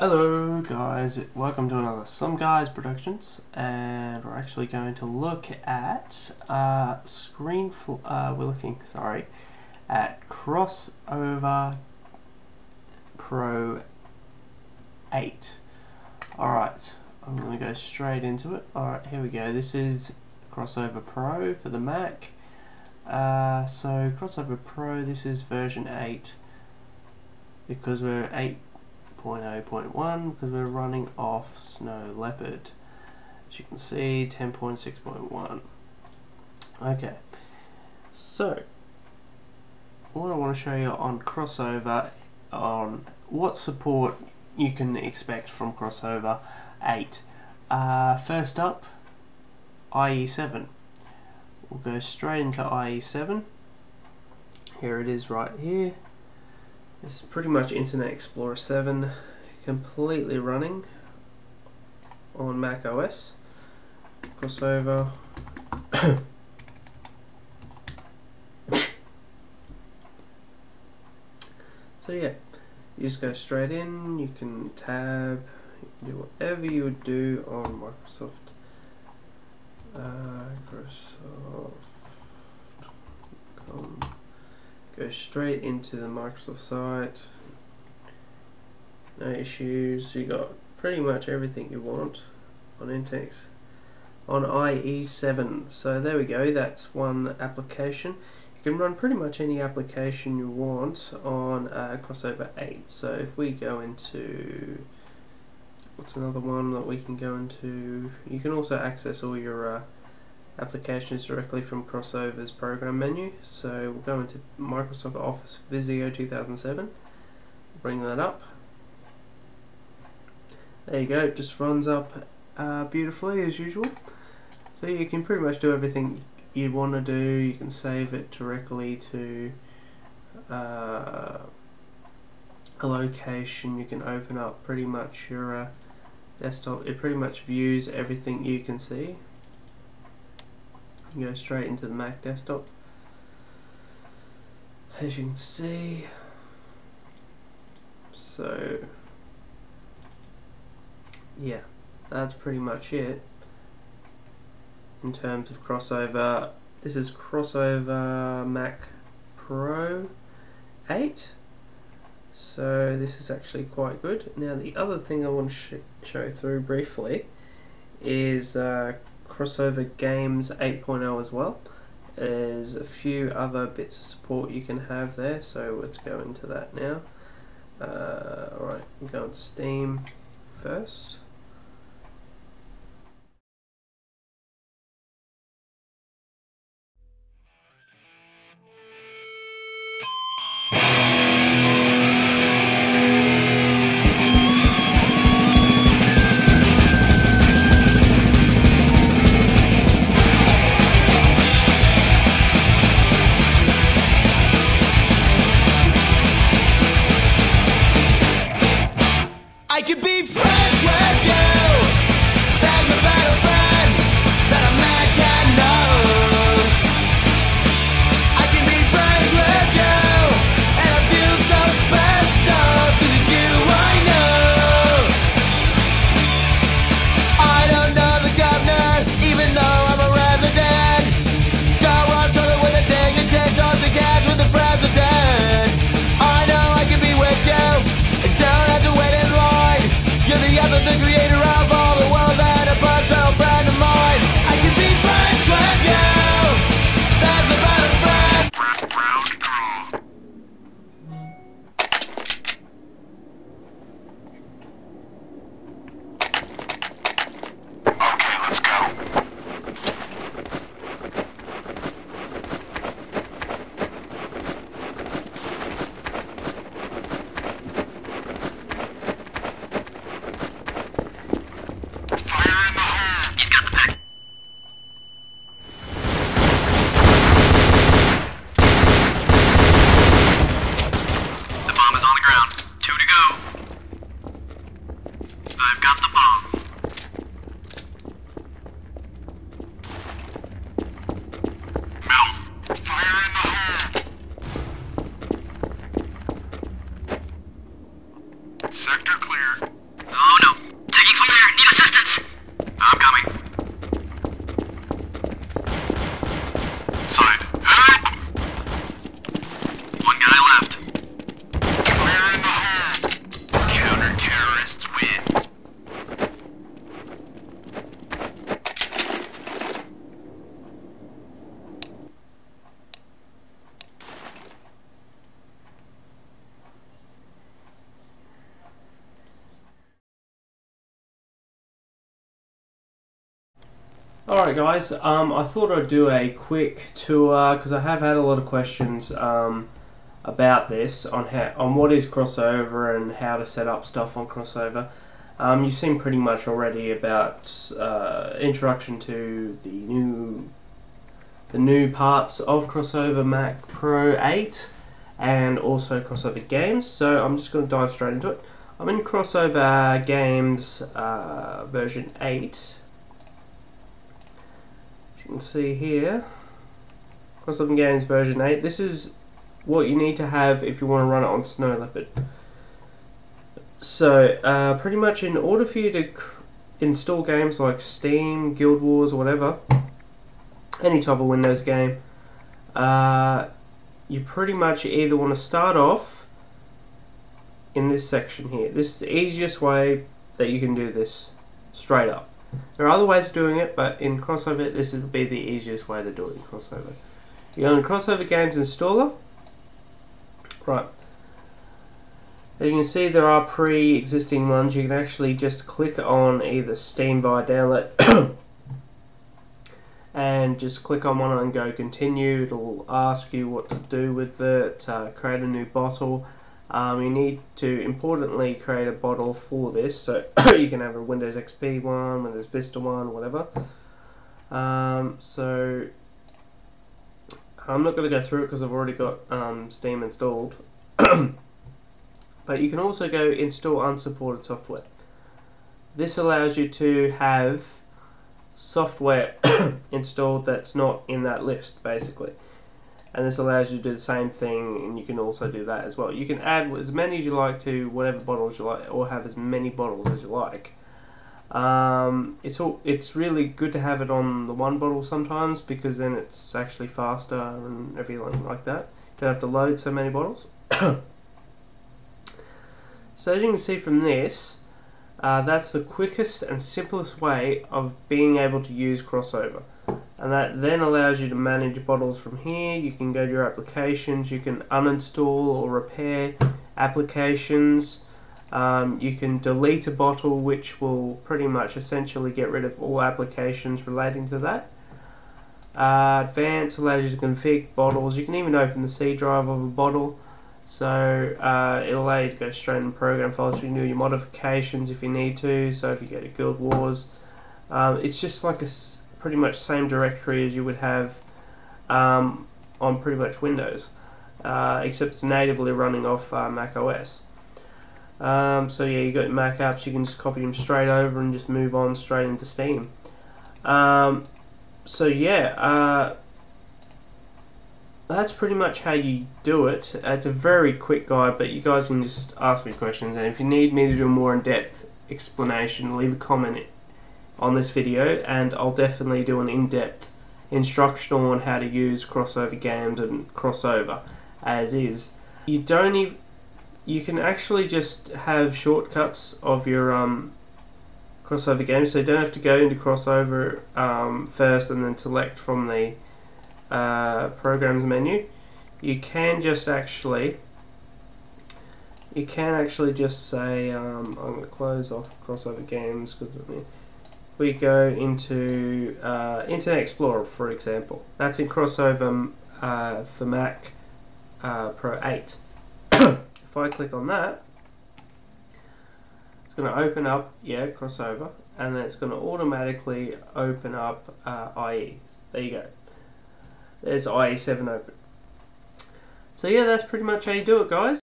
Hello guys, welcome to another Some Guys Productions and we're actually going to look at uh, screen uh, we're looking, sorry, at Crossover Pro 8 Alright, I'm going to go straight into it. Alright, here we go. This is Crossover Pro for the Mac. Uh, so Crossover Pro, this is version 8 because we're 8 10.0.1 because we're running off Snow Leopard. As you can see, 10.6.1. Okay, so what I want to show you on crossover on what support you can expect from crossover 8. Uh, first up, IE7. We'll go straight into IE7. Here it is right here. This is pretty much Internet Explorer 7 completely running on Mac OS. Crossover. so yeah, you just go straight in, you can tab, you can do whatever you would do on Microsoft. Uh, Microsoft go straight into the Microsoft site. No issues. You got pretty much everything you want on Intex on IE7 so there we go. That's one application. You can run pretty much any application you want on uh, crossover 8 so if we go into what's another one that we can go into? You can also access all your uh, applications directly from Crossover's program menu. So we'll go into Microsoft Office Visio 2007, bring that up. There you go, it just runs up uh, beautifully as usual. So you can pretty much do everything you want to do. You can save it directly to uh, a location. You can open up pretty much your uh, desktop. It pretty much views everything you can see you go straight into the Mac desktop. As you can see. So yeah that's pretty much it. In terms of crossover this is crossover Mac Pro 8 so this is actually quite good. Now the other thing I want to sh show through briefly is uh, crossover games 8.0 as well. There's a few other bits of support you can have there so let's go into that now. Uh, alright we'll go on Steam first Alright guys, um, I thought I'd do a quick tour because I have had a lot of questions um, about this on how on what is crossover and how to set up stuff on crossover. Um, you've seen pretty much already about uh, introduction to the new the new parts of crossover Mac Pro 8 and also crossover games. So I'm just going to dive straight into it. I'm in crossover games uh, version 8. You can see here, crossover games version 8. This is what you need to have if you want to run it on Snow Leopard. So, uh, pretty much in order for you to install games like Steam, Guild Wars, whatever, any type of Windows game, uh, you pretty much either want to start off in this section here. This is the easiest way that you can do this straight up. There are other ways of doing it, but in Crossover, this would be the easiest way to do it in Crossover. You go to Crossover Games Installer. Right, as you can see there are pre-existing ones. You can actually just click on either Steam by download and just click on one and go continue. It'll ask you what to do with it, uh, create a new bottle. Um, you need to importantly create a bottle for this so you can have a Windows XP one, Windows Vista one, whatever. Um, so I'm not going to go through it because I've already got um, Steam installed. but you can also go install unsupported software. This allows you to have software installed that's not in that list basically and this allows you to do the same thing and you can also do that as well. You can add as many as you like to whatever bottles you like or have as many bottles as you like. Um, it's all it's really good to have it on the one bottle sometimes because then it's actually faster and everything like that. You don't have to load so many bottles. So as you can see from this, uh, that's the quickest and simplest way of being able to use crossover. And that then allows you to manage bottles from here. You can go to your applications, you can uninstall or repair applications. Um, you can delete a bottle which will pretty much essentially get rid of all applications relating to that. Uh, Advanced allows you to config bottles. You can even open the C drive of a bottle. So uh, it'll allow you to go straight in program files. You can do your modifications if you need to. So if you go to Guild Wars, um, it's just like a pretty much same directory as you would have um, on pretty much Windows, uh, except it's natively running off uh, Mac OS. Um, so yeah, you got Mac apps. You can just copy them straight over and just move on straight into Steam. Um, so yeah uh, that's pretty much how you do it. It's a very quick guide, but you guys can just ask me questions, and if you need me to do a more in-depth explanation, leave a comment on this video, and I'll definitely do an in-depth instructional on how to use crossover games and crossover as is. You don't even you can actually just have shortcuts of your um, crossover games, so you don't have to go into crossover um, first and then select from the uh, programs menu you can just actually you can actually just say um, I'm going to close off crossover games because we go into uh, Internet Explorer for example that's in crossover uh, for Mac uh, Pro 8 if I click on that it's going to open up yeah crossover and then it's going to automatically open up uh, IE there you go there's IE7 open. So yeah, that's pretty much how you do it, guys.